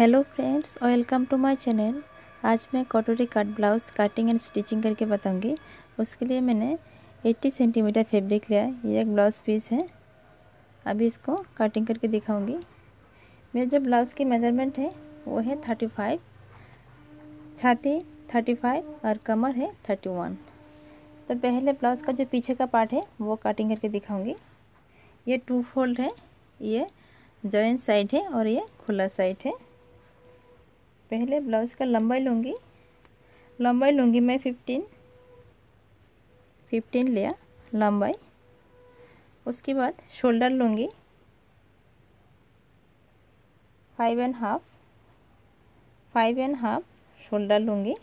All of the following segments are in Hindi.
Hello friends welcome to my channel आज मैं कटोरी cut blouse cutting and stitching करके बताऊँगी। उसके लिए मैंने 80 सेंटीमीटर फैब्रिक लिया है। ये एक ब्लाउज़ पीस है। अभी इसको कटिंग करके दिखाऊँगी। मेरे जो ब्लाउज़ की मेज़रमेंट है, वो है 35 छाती 35 और कमर है 31 तो पहले ब्लाउज़ का जो पीछे का पार्ट है, वो कटिंग करके दिखाऊँगी। ये टू फोल्ड है। ये जॉइंट साइड है और ये खुला साइड है। पहले ब्लाउज़ का लंबाई लूँगी। लंबाई लूँगी मैं फिफ्टीन फिफ्टीन लिया लंबाई। उसके बाद शोल्डर लूँगी। Five and half five and half shoulder लूँगी।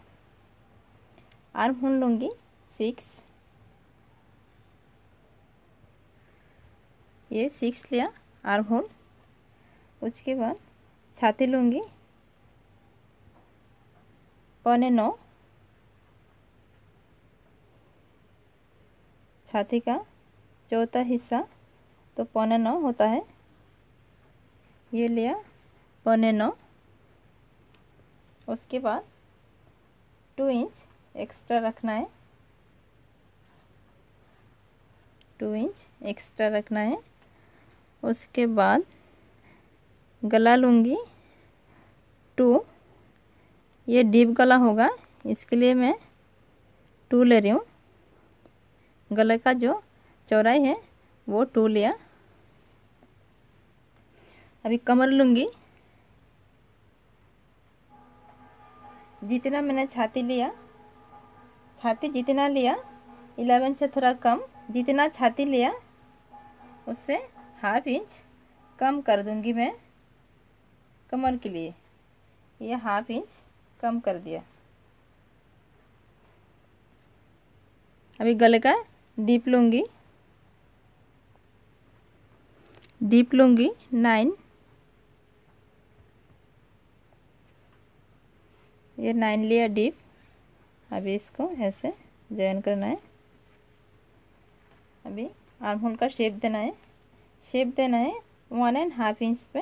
आर्म होल लूँगी। सिक्स ये सिक्स लिया। आर्म होल उसके बाद छाती लूँगी। पौने नौ। छाती का चौथा हिस्सा तो पौने नौ होता है। ये लिया पौने नौ। उसके बाद टू इंच एक्स्ट्रा रखना है। टू इंच एक्स्ट्रा रखना है। उसके बाद गला लूँगी। टू ये डीप गला होगा, इसके लिए मैं टू ले रही हूँ। गले का जो चौड़ाई है, वो टू लिया। अभी कमर लूँगी। जितना मैंने छाती लिया, छाती जितना लिया, इलेवन से थोड़ा कम, जितना छाती लिया, उससे हाफ़ इंच कम कर दूँगी मैं कमर के लिए। ये हाफ़ इंच कम कर दिया। अभी गले का डीप लूँगी। डीप लूँगी, नाइन। ये नाइन लिया डीप। अभी इसको ऐसे जॉइन करना है। अभी आर्म होल का शेप देना है। शेप देना है, वन एंड हाफ़ इंच पे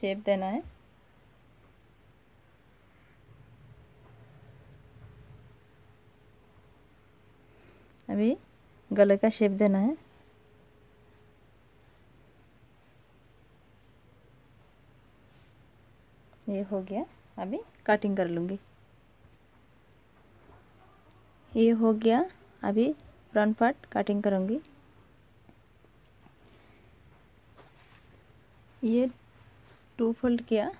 शेप देना है। अभी गले का शेप देना है। ये हो गया। अभी कटिंग कर लूँगी। ये हो गया। अभी फ्रंट पार्ट कटिंग करूँगी। ये टू फोल्ड किया।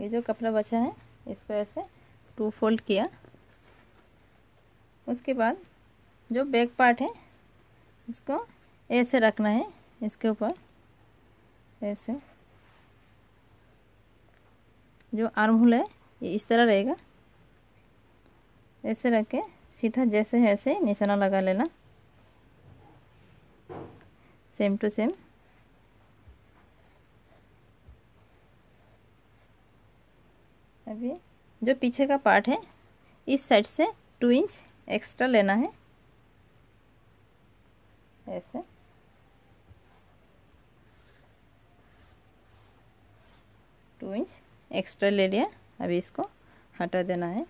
ये जो कपड़ा बचा है, इसको ऐसे टू फोल्ड किया। उसके बाद जो बैक पार्ट है, इसको ऐसे रखना है, इसके ऊपर, ऐसे। जो आर्म होल है, ये इस तरह रहेगा। ऐसे रख के सीधा जैसे है ऐसे निशाना लगा लेना। सेम टू सेम अभी जो पीछे का पार्ट है, इस साइड से टू इंच एक्स्ट्रा लेना है। ऐसे। टू इंच एक्स्ट्रा ले लिया। अभी इसको हटा देना है।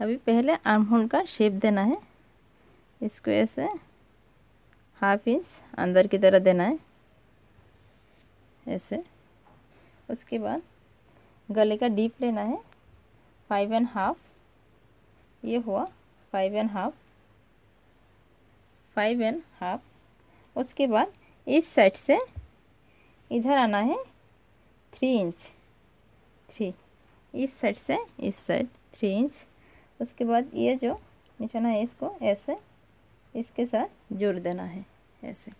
अभी पहले आर्म होल का शेप देना है। इसको ऐसे हाफ़ इंच अंदर की तरह देना है। ऐसे। उसके बाद गले का डीप लेना है। Five and half. ये हुआ five and half. Five and half उसके बाद इस साइड से इधर आना है थ्री इंच थ्री इस साइड से इस साइड थ्री इंच उसके बाद ये जो निशाना है इसको ऐसे इसके साथ जोड़ देना है ऐसे.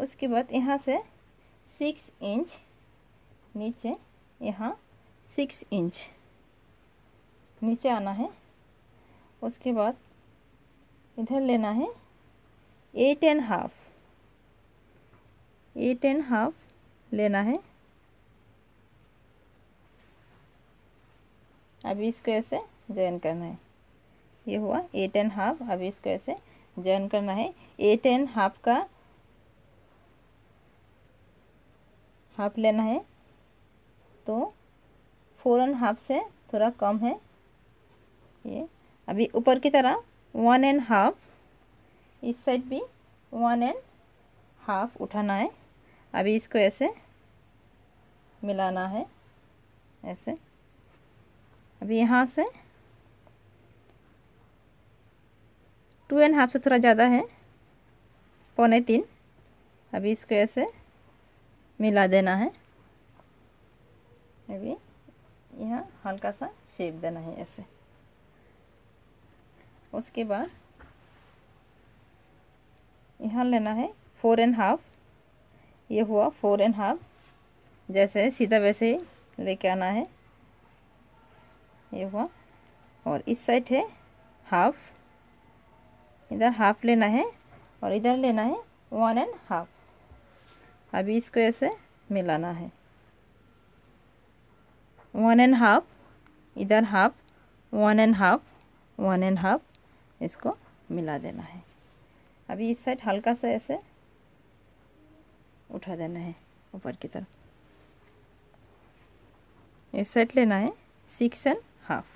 उसके बाद यहाँ से सिक्स इंच नीचे यहाँ सिक्स इंच नीचे आना है. उसके बाद इधर लेना है eight and half, eight and half लेना है। अभी इसको ऐसे जॉइन करना है। ये हुआ एट एंड हाफ़, अभी इसको ऐसे जॉइन करना है। एट एंड हाफ़ का हाफ़ लेना है। तो फोर एंड हाफ़ से थोड़ा कम है। ये अभी ऊपर की तरह वन एंड हाफ़ इस साइड भी वन एंड हाफ़ उठाना है। अभी इसको ऐसे मिलाना है, ऐसे। अभी यहाँ से टू एंड हाफ़ से थोड़ा ज़्यादा है, पौने तीन। अभी इसको ऐसे मिला देना है। अभी यहाँ हल्का सा शेप देना है ऐसे। उसके बाद यहाँ लेना है फोर एंड हाफ़ ये हुआ फोर एंड हाफ़ जैसे, सीधा वैसे ही लेके आना है। ये हुआ। और इस साइड है हाफ़ इधर हाफ़ लेना है और इधर लेना है वन एंड हाफ़ अभी इसको ऐसे मिलाना है। वन एंड हाफ़ इधर half one and half one and half इसको मिला देना है। अभी इस साइड हल्का सा ऐसे उठा देना है, ऊपर की तरफ़। इस साइड लेना है सिक्स एंड हाफ़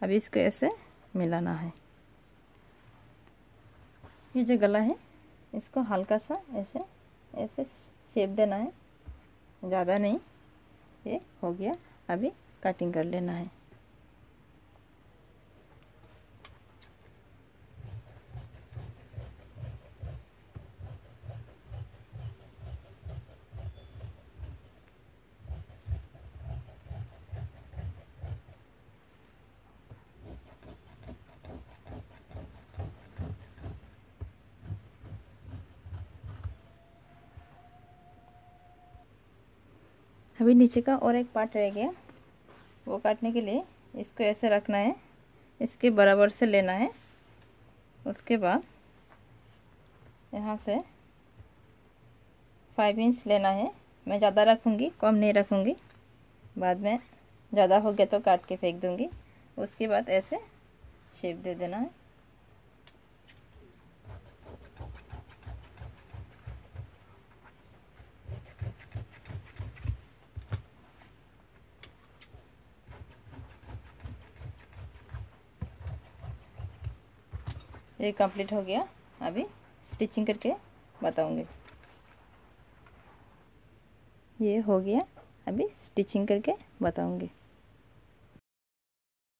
अभी इसको ऐसे मिलाना है। ये जो गला है, इसको हल्का सा ऐसे ऐसे शेप देना है। ज़्यादा नहीं, ये हो गया। अभी कटिंग कर लेना है। अभी नीचे का और एक पार्ट रह गया। वो काटने के लिए इसको ऐसे रखना है। इसके बराबर से लेना है। उसके बाद यहाँ से फाइव इंच लेना है। मैं ज़्यादा रखूँगी, कम नहीं रखूँगी। बाद में ज़्यादा हो गया तो काट के फेंक दूँगी। उसके बाद ऐसे शेप दे देना है। ये कंप्लीट हो गया। अभी स्टिचिंग करके बताऊँगी। ये हो गया। अभी स्टिचिंग करके बताऊँगी।